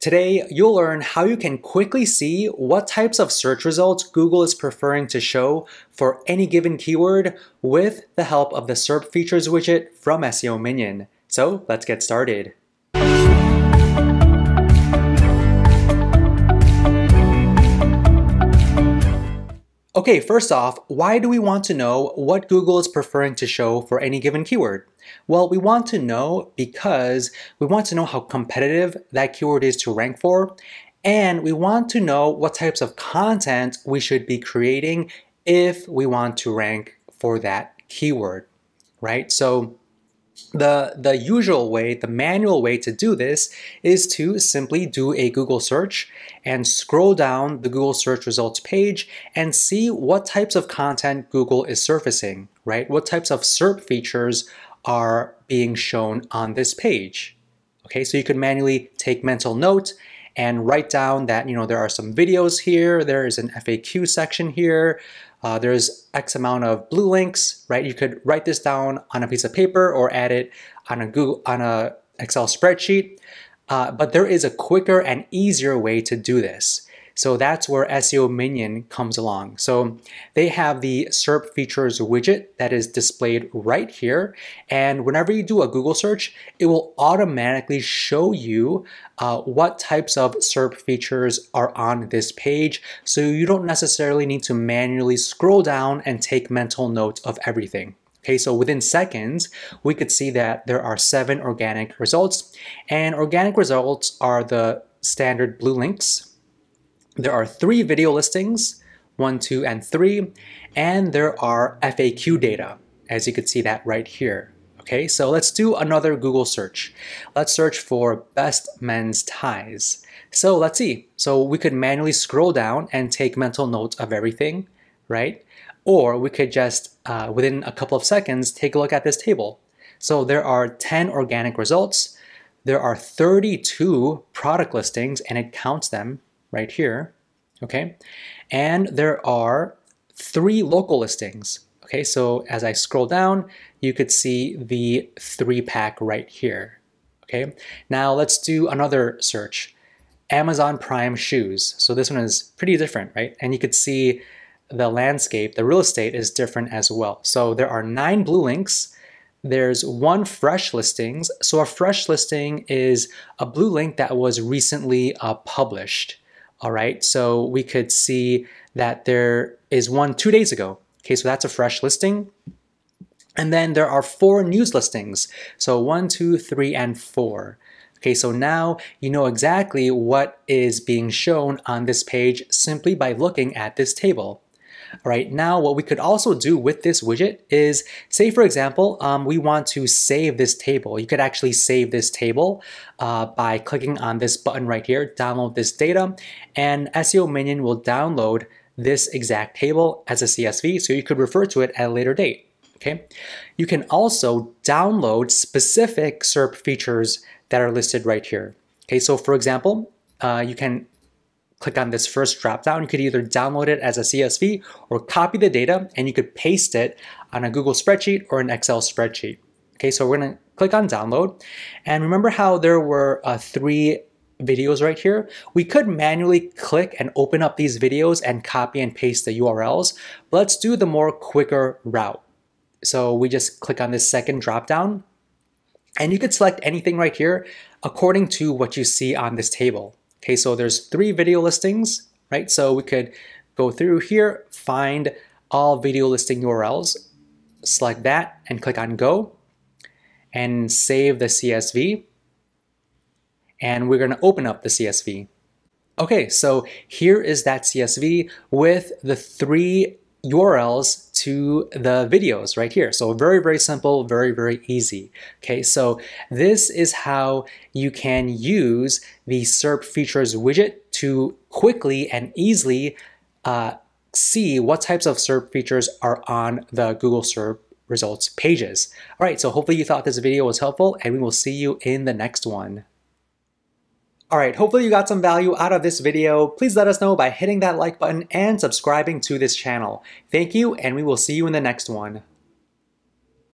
Today, you'll learn how you can quickly see what types of search results Google is preferring to show for any given keyword with the help of the SERP Features widget from SEO Minion. So let's get started. Okay, first off, why do we want to know what Google is preferring to show for any given keyword? Well, we want to know because we want to know how competitive that keyword is to rank for, and we want to know what types of content we should be creating if we want to rank for that keyword, right? So the, the usual way, the manual way to do this is to simply do a Google search and scroll down the Google search results page and see what types of content Google is surfacing, right? What types of SERP features are being shown on this page. Okay, so you can manually take mental note and write down that, you know, there are some videos here, there is an FAQ section here, uh, there's X amount of blue links, right? You could write this down on a piece of paper or add it on a Google on a Excel spreadsheet. Uh, but there is a quicker and easier way to do this. So that's where SEO Minion comes along. So they have the SERP features widget that is displayed right here. And whenever you do a Google search, it will automatically show you uh, what types of SERP features are on this page. So you don't necessarily need to manually scroll down and take mental notes of everything. Okay, so within seconds, we could see that there are seven organic results, and organic results are the standard blue links, there are three video listings, one, two, and three, and there are FAQ data, as you can see that right here. Okay, so let's do another Google search. Let's search for best men's ties. So let's see. So we could manually scroll down and take mental notes of everything, right? Or we could just, uh, within a couple of seconds, take a look at this table. So there are 10 organic results. There are 32 product listings, and it counts them right here, okay? And there are three local listings, okay? So as I scroll down, you could see the three pack right here, okay? Now let's do another search. Amazon Prime shoes. So this one is pretty different, right? And you could see the landscape, the real estate is different as well. So there are nine blue links, there's one fresh listings. So a fresh listing is a blue link that was recently uh, published. All right, so we could see that there is one two days ago. Okay, so that's a fresh listing. And then there are four news listings. So one, two, three, and four. Okay, so now you know exactly what is being shown on this page simply by looking at this table. All right, now what we could also do with this widget is, say for example, um, we want to save this table. You could actually save this table uh, by clicking on this button right here, download this data, and SEO Minion will download this exact table as a CSV, so you could refer to it at a later date. Okay, you can also download specific SERP features that are listed right here. Okay, so for example, uh, you can click on this first dropdown. You could either download it as a CSV or copy the data and you could paste it on a Google spreadsheet or an Excel spreadsheet. Okay, so we're gonna click on download. And remember how there were uh, three videos right here? We could manually click and open up these videos and copy and paste the URLs. But let's do the more quicker route. So we just click on this second dropdown and you could select anything right here according to what you see on this table. Okay, so there's three video listings, right? So we could go through here, find all video listing URLs, select that and click on go and save the CSV. And we're gonna open up the CSV. Okay, so here is that CSV with the three URLs to the videos right here. So very, very simple, very, very easy. Okay, so this is how you can use the SERP features widget to quickly and easily uh, see what types of SERP features are on the Google SERP results pages. All right, so hopefully you thought this video was helpful and we will see you in the next one. Alright, hopefully you got some value out of this video. Please let us know by hitting that like button and subscribing to this channel. Thank you, and we will see you in the next one.